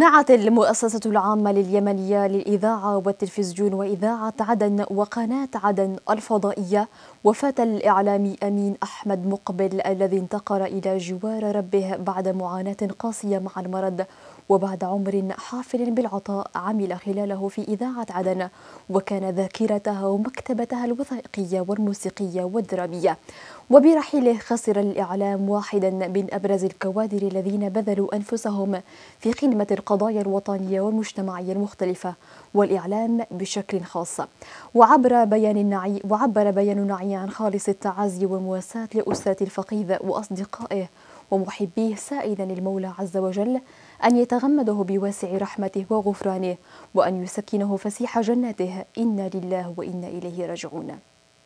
نعت المؤسسة العامة لليمنية للإذاعة والتلفزيون وإذاعة عدن وقناة عدن الفضائية. وفاة الإعلامي أمين أحمد مقبل الذي انتقل إلى جوار ربه بعد معاناة قاسية مع المرض. وبعد عمر حافل بالعطاء عمل خلاله في إذاعة عدن وكان ذاكرتها ومكتبتها الوثائقية والموسيقية والدرامية. وبرحيله خسر الإعلام واحدا من أبرز الكوادر الذين بذلوا أنفسهم في خدمة القضايا الوطنية والمجتمعية المختلفة والإعلام بشكل خاص. وعبر بيان النعي وعبر بيان النعي عن خالص التعازي والمواساة لأسرة الفقيد وأصدقائه ومحبيه سائلا المولى عز وجل أن يتغمده بواسع رحمته وغفرانه وأن يسكنه فسيح جناته إنا لله وإنا إليه راجعون.